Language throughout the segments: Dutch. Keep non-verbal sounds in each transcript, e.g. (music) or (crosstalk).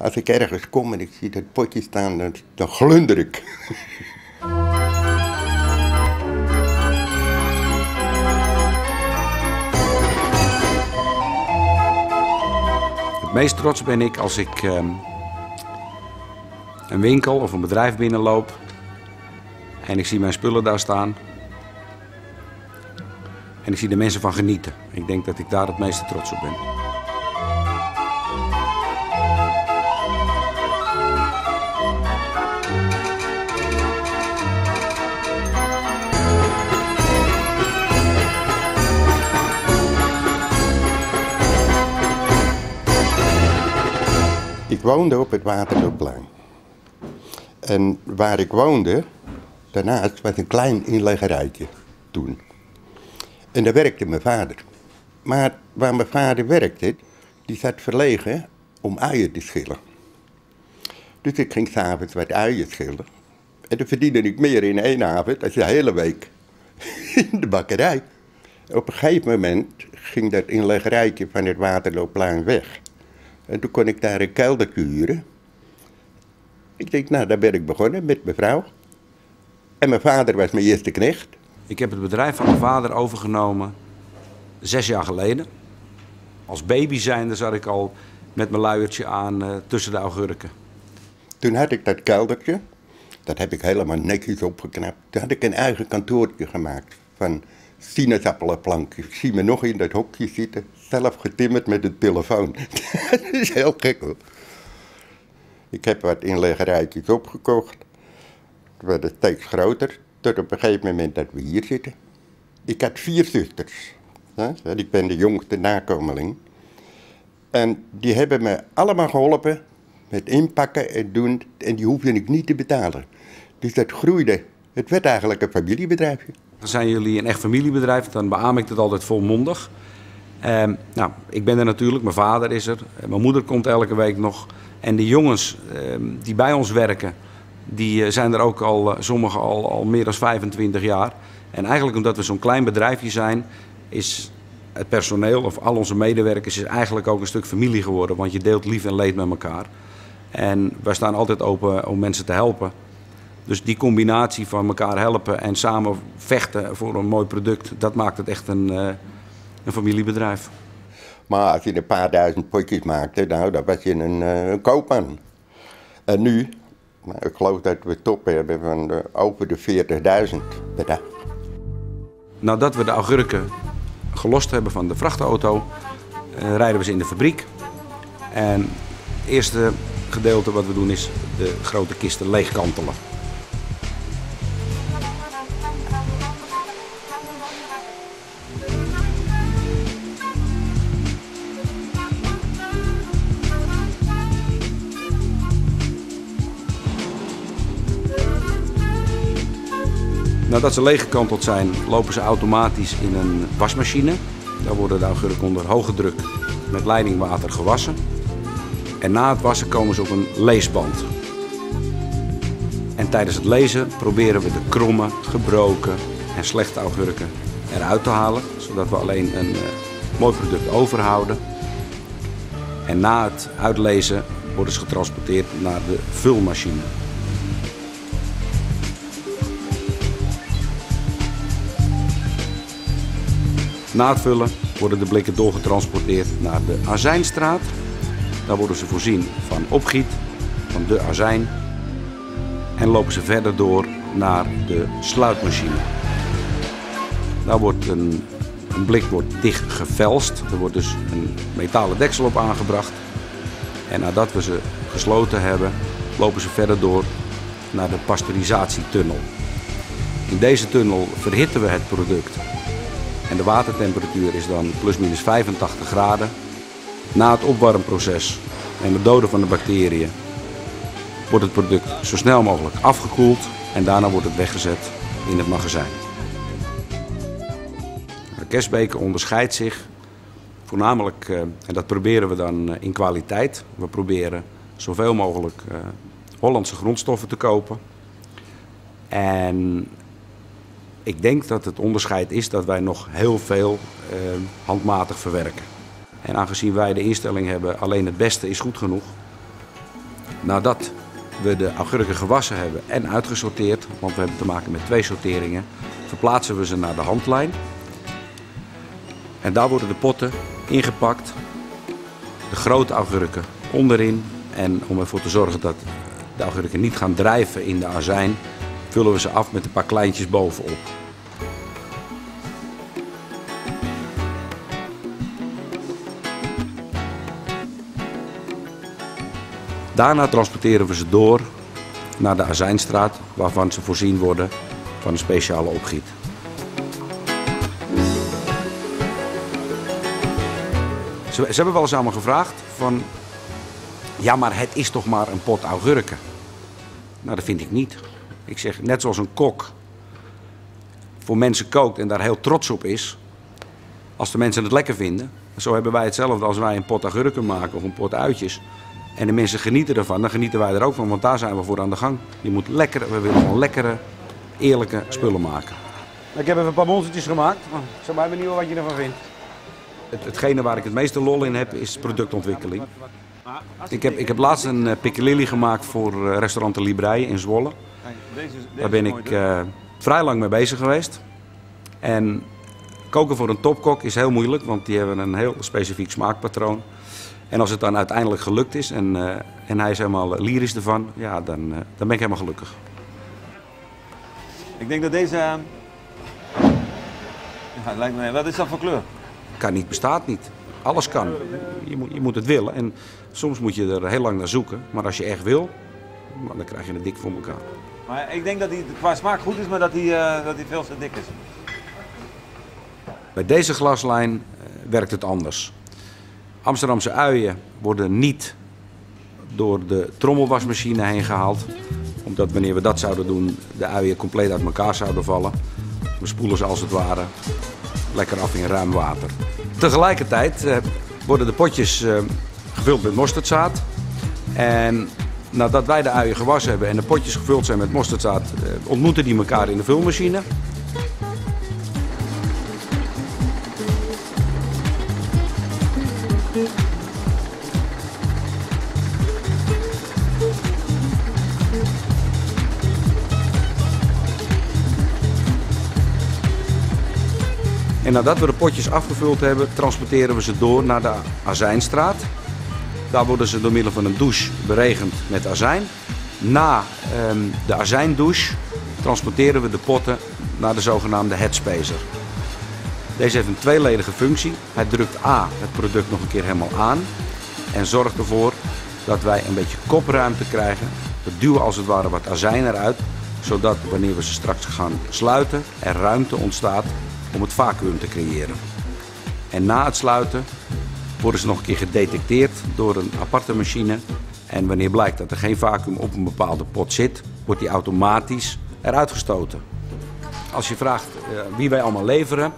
Als ik ergens kom en ik zie dat potje staan, dan, glunder ik. Het meest trots ben ik als ik ehm, een winkel of een bedrijf binnenloop en ik zie mijn spullen daar staan. En ik zie de mensen van genieten. Ik denk dat ik daar het meeste trots op ben. Woonde op het Waterlooplein. En waar ik woonde, daarnaast was een klein inleggerijtje toen. En daar werkte mijn vader. Maar waar mijn vader werkte, die zat verlegen om uien te schillen. Dus ik ging s'avonds wat uien schillen. En dan verdiende ik meer in één avond als de hele week (laughs) in de bakkerij. Op een gegeven moment ging dat inleggerijtje van het Waterloopplein weg. En toen kon ik daar een kelder huren. Ik denk, nou, daar ben ik begonnen met mijn vrouw. En mijn vader was mijn eerste knecht. Ik heb het bedrijf van mijn vader overgenomen zes jaar geleden. Als baby zijnde zat ik al met mijn luiertje aan uh, tussen de augurken. Toen had ik dat keldertje. Dat heb ik helemaal netjes opgeknapt. Toen had ik een eigen kantoortje gemaakt van sinaasappelplankjes. Ik zie me nog in dat hokje zitten, zelf getimmerd met een telefoon. (laughs) dat is heel gek hoor. Ik heb wat inleggerijtjes opgekocht. Het werd steeds groter, tot op een gegeven moment dat we hier zitten. Ik had vier zusters. Hè? Ik ben de jongste nakomeling. En die hebben me allemaal geholpen met inpakken en doen. En die hoefde ik niet te betalen. Dus dat groeide. Het werd eigenlijk een familiebedrijfje. Zijn jullie een echt familiebedrijf, dan beaam ik het altijd volmondig. Um, nou, ik ben er natuurlijk, mijn vader is er, mijn moeder komt elke week nog. En de jongens um, die bij ons werken, die uh, zijn er ook al, uh, sommigen al, al meer dan 25 jaar. En eigenlijk omdat we zo'n klein bedrijfje zijn, is het personeel of al onze medewerkers is eigenlijk ook een stuk familie geworden. Want je deelt lief en leed met elkaar. En wij staan altijd open om mensen te helpen. Dus die combinatie van elkaar helpen en samen vechten voor een mooi product, dat maakt het echt een, uh, een familiebedrijf. Maar als je een paar duizend potjes maakte, nou, dan was je een, een koopman. En nu, nou, ik geloof dat we top hebben van de, over de 40.000 per dag. Nadat we de augurken gelost hebben van de vrachtauto, uh, rijden we ze in de fabriek. En het eerste gedeelte wat we doen is de grote kisten leegkantelen. Nadat ze leeggekanteld zijn, lopen ze automatisch in een wasmachine. Daar worden de augurken onder hoge druk met leidingwater gewassen. En na het wassen komen ze op een leesband. En tijdens het lezen proberen we de kromme, gebroken en slechte augurken eruit te halen. Zodat we alleen een uh, mooi product overhouden. En na het uitlezen worden ze getransporteerd naar de vulmachine. Na het vullen worden de blikken doorgetransporteerd naar de azijnstraat. Daar worden ze voorzien van opgiet, van de azijn. En lopen ze verder door naar de sluitmachine. Daar wordt een, een blik wordt dicht gevelst. Er wordt dus een metalen deksel op aangebracht. En nadat we ze gesloten hebben, lopen ze verder door naar de pasteurisatietunnel. In deze tunnel verhitten we het product en de watertemperatuur is dan plusminus 85 graden. Na het opwarmproces en het doden van de bacteriën wordt het product zo snel mogelijk afgekoeld en daarna wordt het weggezet in het magazijn. De kerstbeker onderscheidt zich voornamelijk, en dat proberen we dan in kwaliteit. We proberen zoveel mogelijk Hollandse grondstoffen te kopen. En ik denk dat het onderscheid is dat wij nog heel veel uh, handmatig verwerken. En aangezien wij de instelling hebben, alleen het beste is goed genoeg, Nadat we de augurken gewassen hebben en uitgesorteerd, want we hebben te maken met twee sorteringen, verplaatsen we ze naar de handlijn. En daar worden de potten ingepakt, de grote augurken onderin. En om ervoor te zorgen dat de augurken niet gaan drijven in de azijn, vullen we ze af met een paar kleintjes bovenop. Daarna transporteren we ze door naar de Azijnstraat, waarvan ze voorzien worden van een speciale opgiet. Ze, hebben wel eens me gevraagd van, ja maar het is toch maar een pot augurken. Nou dat vind ik niet. Ik zeg, net zoals een kok voor mensen kookt en daar heel trots op is, als de mensen het lekker vinden. Zo hebben wij hetzelfde als wij een pot agurken maken of een pot uitjes. En de mensen genieten ervan, dan genieten wij er ook van, want daar zijn we voor aan de gang. Je moet lekker, we willen gewoon lekkere, eerlijke spullen maken. Ik heb even een paar monstertjes gemaakt. Ik zou mij benieuwen wat je ervan vindt. Het, hetgene waar ik het meeste lol in heb, is productontwikkeling. Ik heb, ik heb laatst een uh, gemaakt voor uh, restaurant De Librei in Zwolle. Daar ben ik uh, vrij lang mee bezig geweest. En koken voor een topkok is heel moeilijk, want die hebben een heel specifiek smaakpatroon. En als het dan uiteindelijk gelukt is en, uh, en hij is helemaal lyrisch ervan, ja, dan, uh, dan ben ik helemaal gelukkig. Ik denk dat deze. Uh... Ja, lijkt me... Wat is dat voor kleur? Kan niet, bestaat niet. Alles kan. Je moet, je moet het willen. En soms moet je er heel lang naar zoeken. Maar als je echt wil, dan krijg je het dik voor elkaar. Maar ik denk dat hij qua smaak goed is, maar dat hij, dat hij veel te dik is. Bij deze glaslijn werkt het anders. Amsterdamse uien worden niet door de trommelwasmachine heen gehaald. Omdat wanneer we dat zouden doen, de uien compleet uit elkaar zouden vallen. We spoelen ze als het ware lekker af in ruim water. Tegelijkertijd eh, worden de potjes eh, gevuld met mosterdzaad. En nadat wij de uien gewassen hebben en de potjes gevuld zijn met mosterdzaad, eh, ontmoeten die elkaar in de vulmachine. En nadat we de potjes afgevuld hebben, transporteren we ze door naar de Azijnstraat. Daar worden ze door middel van een douche beregend met azijn. Na ehm, de azijndouche transporteren we de potten naar de zogenaamde headspacer. Deze heeft een tweeledige functie. Hij drukt A, het product nog een keer helemaal aan. En zorgt ervoor dat wij een beetje kopruimte krijgen. We duwen als het ware wat azijn eruit. Zodat wanneer we ze straks gaan sluiten, er ruimte ontstaat om het vacuüm te creëren. En na het sluiten worden ze nog een keer gedetecteerd door een aparte machine. En wanneer blijkt dat er geen vacuüm op een bepaalde pot zit, wordt die automatisch eruit gestoten. Als je vraagt uh, wie wij allemaal leveren,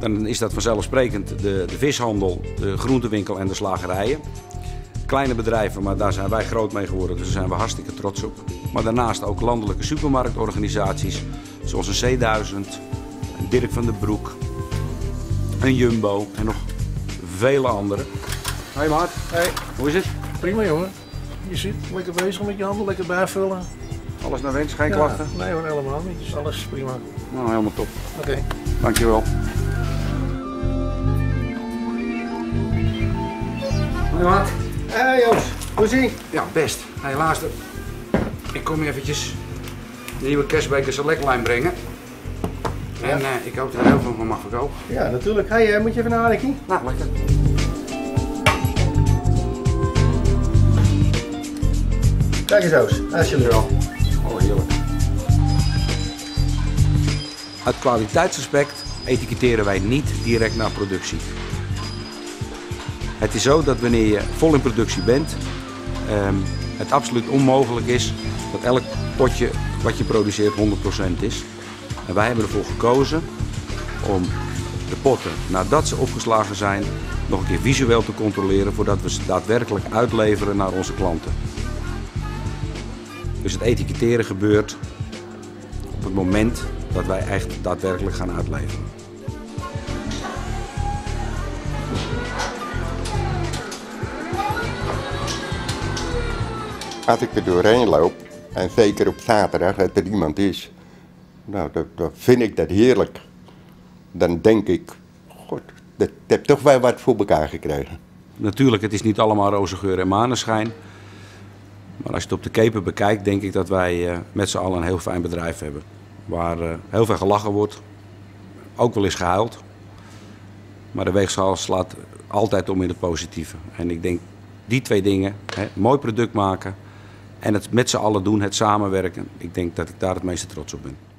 dan is dat vanzelfsprekend de, de vishandel, de groentewinkel en de slagerijen. Kleine bedrijven, maar daar zijn wij groot mee geworden, dus daar zijn we hartstikke trots op. Maar daarnaast ook landelijke supermarktorganisaties, zoals een C1000, een Dirk van den Broek, een Jumbo en nog vele anderen. Hoi maat, Hey, hoe is het? prima jongen. Je zit lekker bezig met je handen, lekker bijvullen. Alles naar wens, geen Ja, klachten? Nee hoor, helemaal niet. Dus alles prima. Nou, helemaal top. Oké. Dankjewel. Hoi maat. Hey Joost, hoe zie je? Ja, best. Hey, laatste. Ik kom eventjes de nieuwe Cashbaker Selectline brengen. En eh, ik hoop dat er heel veel van mag verkopen. Ja, natuurlijk. Hey, eh, moet je even naar? Nou, lekker. Kijk eens Joost, alsjeblieft. Oh, heerlijk. Uit kwaliteitsaspect etiketteren wij niet direct na productie. Het is zo dat wanneer je vol in productie bent, ehm, het absoluut onmogelijk is dat elk potje wat je produceert 100% is. En wij hebben ervoor gekozen om de potten, nadat ze opgeslagen zijn, nog een keer visueel te controleren voordat we ze daadwerkelijk uitleveren naar onze klanten. Dus het etiketteren gebeurt op het moment dat wij echt daadwerkelijk gaan uitleveren. Als ik er doorheen loop, en zeker op zaterdag, dat er iemand is, nou, dan, dan vind ik dat heerlijk. Dan denk ik, god, dat heb toch wel wat voor elkaar gekregen. Natuurlijk, het is niet allemaal roze geur en maneschijn. Maar als je het op de keper bekijkt, denk ik dat wij eh, met z'n allen een heel fijn bedrijf hebben. Waar eh, heel veel gelachen wordt, ook wel eens gehuild. Maar de weegschaal slaat altijd om in het positieve. En ik denk die twee dingen, hè, mooi product maken en het met z'n allen doen, het samenwerken. Ik denk dat ik daar het meeste trots op ben.